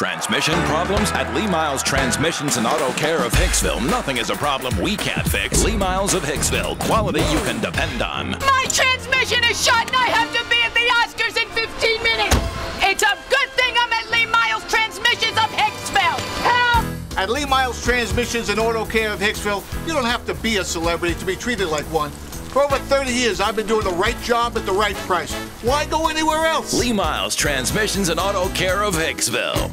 Transmission problems? At Lee Myles Transmissions and Auto Care of Hicksville, nothing is a problem we can't fix. Lee Myles of Hicksville, quality you can depend on. My transmission is shot and I have to be at the Oscars in 15 minutes. It's a good thing I'm at Lee Myles Transmissions of Hicksville. Help! At Lee Myles Transmissions and Auto Care of Hicksville, you don't have to be a celebrity to be treated like one. For over 30 years, I've been doing the right job at the right price. Why go anywhere else? Lee Myles Transmissions and Auto Care of Hicksville.